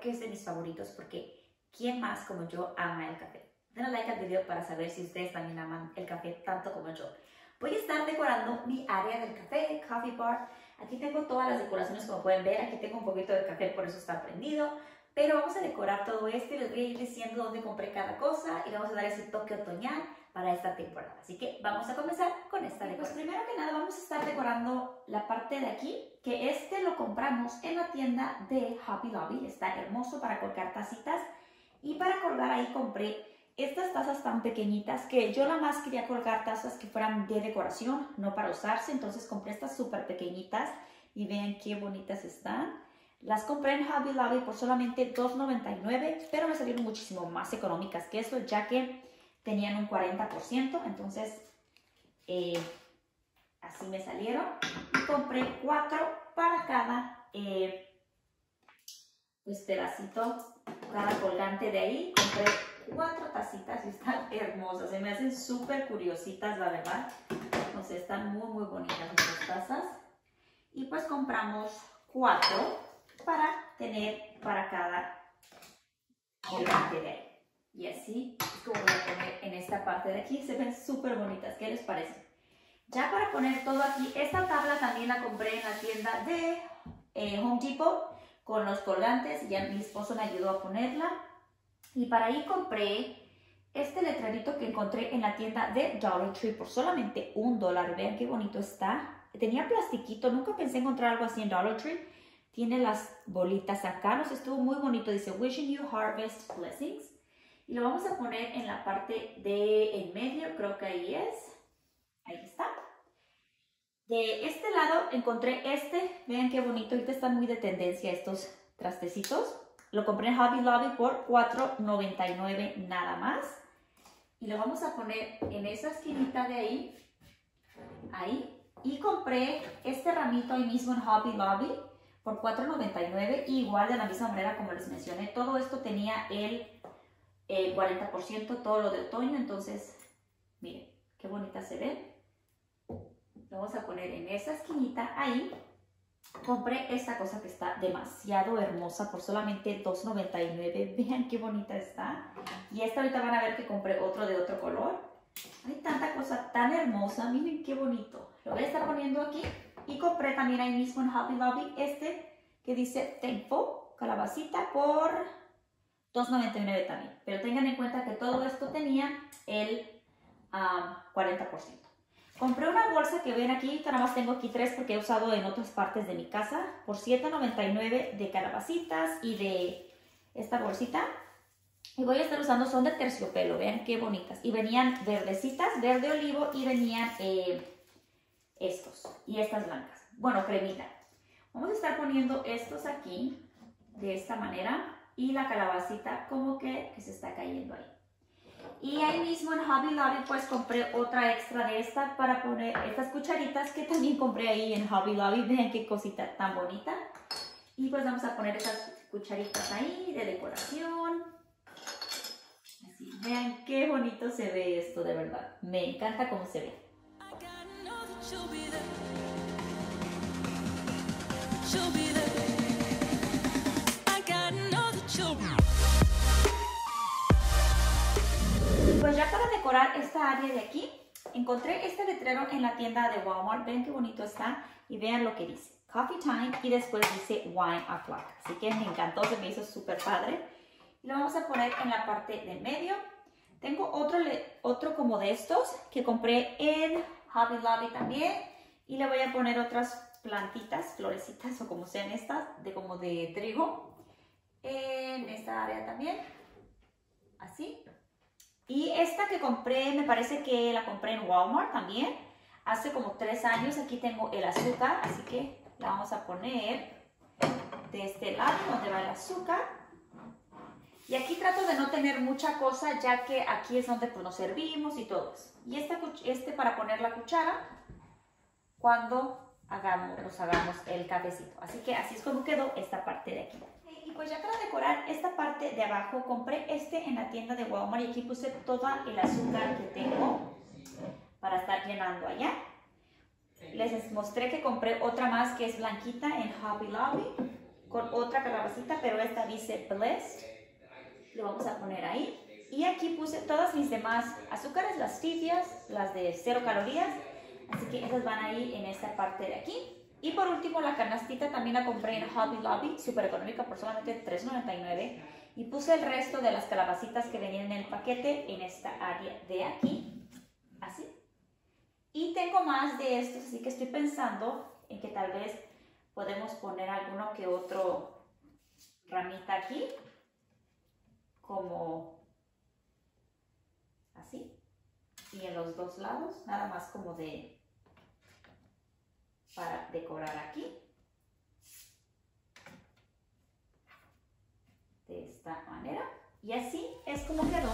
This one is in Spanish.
que es de mis favoritos porque ¿quién más como yo ama el café? Denle like al video para saber si ustedes también aman el café tanto como yo. Voy a estar decorando mi área del café, coffee bar. Aquí tengo todas las decoraciones como pueden ver. Aquí tengo un poquito de café, por eso está prendido. Pero vamos a decorar todo esto y les voy a ir diciendo dónde compré cada cosa y vamos a dar ese toque otoñal para esta temporada. Así que vamos a comenzar con esta decoración. Pues primero que nada vamos a estar decorando la parte de aquí, que este lo compramos en la tienda de Hobby Lobby. Está hermoso para colgar tacitas y para colgar ahí compré estas tazas tan pequeñitas que yo nada más quería colgar tazas que fueran de decoración, no para usarse, entonces compré estas súper pequeñitas y vean qué bonitas están. Las compré en Hobby Lobby por solamente $2.99, pero me salieron muchísimo más económicas que eso, ya que tenían un 40%, entonces eh, así me salieron. Compré cuatro para cada eh, pues pedacito, cada colgante de ahí. Compré cuatro tacitas y están hermosas. Se me hacen súper curiositas, la verdad. Entonces están muy, muy bonitas estas tazas. Y pues compramos cuatro para tener para cada colgante de ahí. Y así es como voy a poner en esta parte de aquí. Se ven súper bonitas. ¿Qué les parece? Ya para poner todo aquí, esta tabla también la compré en la tienda de eh, Home Depot con los colgantes. Ya mi esposo me ayudó a ponerla. Y para ahí compré este letrerito que encontré en la tienda de Dollar Tree por solamente un dólar. Vean qué bonito está. Tenía plastiquito, nunca pensé encontrar algo así en Dollar Tree. Tiene las bolitas acá, nos estuvo muy bonito. Dice, Wishing you harvest blessings. Y lo vamos a poner en la parte de en medio, creo que ahí es. Ahí está. De este lado encontré este. Vean qué bonito. Ahorita están muy de tendencia estos trastecitos. Lo compré en Hobby Lobby por $4.99 nada más. Y lo vamos a poner en esa esquinita de ahí. Ahí. Y compré este ramito ahí mismo en Hobby Lobby por $4.99. Igual de la misma manera como les mencioné. Todo esto tenía el, el 40%, todo lo de otoño. Entonces, miren, qué bonita se ve. Lo vamos a poner en esa esquinita ahí compré esta cosa que está demasiado hermosa por solamente $2.99. Vean qué bonita está. Y esta ahorita van a ver que compré otro de otro color. Hay tanta cosa tan hermosa. Miren qué bonito. Lo voy a estar poniendo aquí. Y compré también ahí mismo en Hobby Lobby este que dice Thankful, calabacita por $2.99 también. Pero tengan en cuenta que todo esto tenía el 40%. Um, Compré una bolsa que ven aquí, nada más tengo aquí tres porque he usado en otras partes de mi casa, por $7.99 de calabacitas y de esta bolsita. Y voy a estar usando, son de terciopelo, vean qué bonitas. Y venían verdecitas, verde olivo y venían eh, estos y estas blancas. Bueno, cremita. Vamos a estar poniendo estos aquí de esta manera y la calabacita como que, se está cayendo ahí. Y ahí mismo en Hobby Lobby pues compré otra extra de esta para poner estas cucharitas que también compré ahí en Hobby Lobby. Vean qué cosita tan bonita. Y pues vamos a poner esas cucharitas ahí de decoración. Así, vean qué bonito se ve esto de verdad. Me encanta cómo se ve. para decorar esta área de aquí, encontré este letrero en la tienda de Walmart. Ven qué bonito está y vean lo que dice. Coffee time y después dice wine o'clock. Así que me encantó, se me hizo súper padre. Lo vamos a poner en la parte del medio. Tengo otro, otro como de estos que compré en Hobby Lobby también. Y le voy a poner otras plantitas, florecitas o como sean estas, de como de trigo. En esta área también. Así. Y esta que compré, me parece que la compré en Walmart también. Hace como tres años. Aquí tengo el azúcar, así que la vamos a poner de este lado donde va el azúcar. Y aquí trato de no tener mucha cosa, ya que aquí es donde pues, nos servimos y todo Y este, este para poner la cuchara cuando hagamos, nos hagamos el cafecito. Así que así es como quedó esta parte de aquí pues ya para decorar esta parte de abajo, compré este en la tienda de Walmart y aquí puse toda el azúcar que tengo para estar llenando allá. Les mostré que compré otra más que es blanquita en Hobby Lobby. con otra calabacita, pero esta dice Blessed. Lo vamos a poner ahí. Y aquí puse todas mis demás azúcares, las tibias, las de cero calorías. Así que esas van ahí en esta parte de aquí. Y por último, la canastita también la compré en Hobby Lobby, súper económica por solamente $3.99. Y puse el resto de las calabacitas que venían en el paquete en esta área de aquí. Así. Y tengo más de estos, así que estoy pensando en que tal vez podemos poner alguno que otro ramita aquí. Como así. Y en los dos lados, nada más como de para decorar aquí. De esta manera. Y así es como quedó.